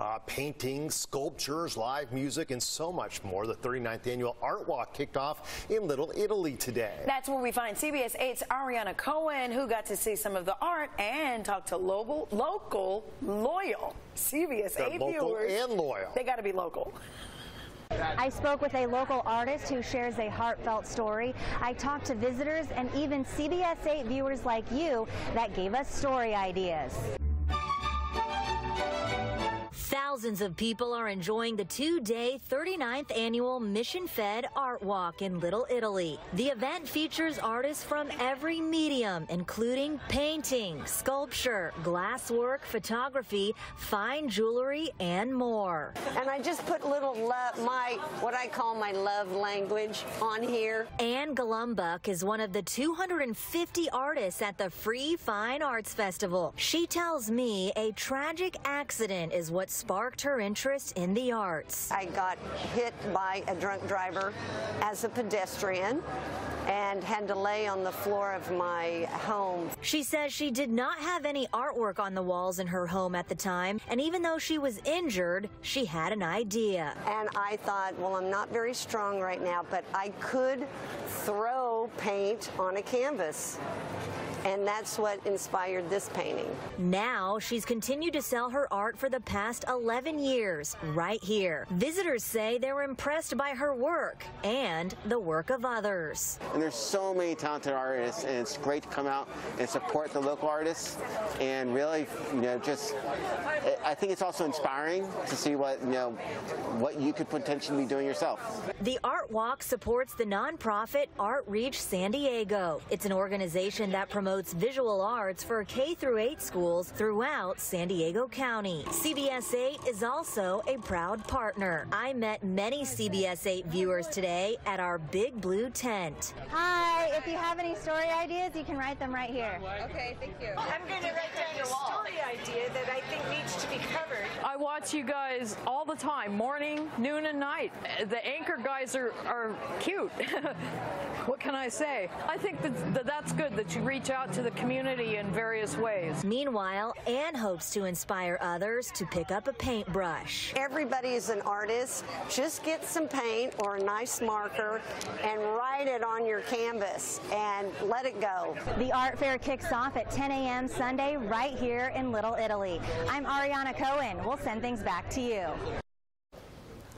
Uh, paintings, sculptures, live music, and so much more. The 39th annual Art Walk kicked off in Little Italy today. That's where we find CBS 8's Ariana Cohen, who got to see some of the art and talk to local, local loyal CBS They're 8 local viewers. and loyal. They got to be local. I spoke with a local artist who shares a heartfelt story. I talked to visitors and even CBS 8 viewers like you that gave us story ideas. Thousands of people are enjoying the two-day 39th annual Mission Fed Art Walk in Little Italy. The event features artists from every medium, including painting, sculpture, glasswork, photography, fine jewelry, and more. And I just put little love, my, what I call my love language on here. Anne Galumbuck is one of the 250 artists at the Free Fine Arts Festival. She tells me a tragic accident is what sparked her interest in the arts. I got hit by a drunk driver as a pedestrian and had to lay on the floor of my home. She says she did not have any artwork on the walls in her home at the time, and even though she was injured, she had an idea. And I thought, well, I'm not very strong right now, but I could throw paint on a canvas. And that's what inspired this painting. Now she's continued to sell her art for the past 11 years, right here. Visitors say they're impressed by her work and the work of others. And there's so many talented artists, and it's great to come out and support the local artists. And really, you know, just I think it's also inspiring to see what you know what you could potentially be doing yourself. The Art Walk supports the nonprofit Art Reach San Diego. It's an organization that promotes visual arts for K through 8 schools throughout San Diego County. CBS 8 is also a proud partner. I met many CBS 8 viewers today at our Big Blue tent. Hi, if you have any story ideas, you can write them right here. Okay, thank you. I'm going to write down a story idea that I think needs to be covered. I watch you guys all the time, morning, noon, and night. The anchor guys are, are cute. what can I say? I think that, that that's good that you reach out to the community in various ways. Meanwhile, Anne hopes to inspire others to pick up a paintbrush. Everybody is an artist. Just get some paint or a nice marker and write it on your canvas and let it go. The art fair kicks off at 10 a.m. Sunday right here in Little Italy. I'm Ariana Cohen. We'll send things back to you.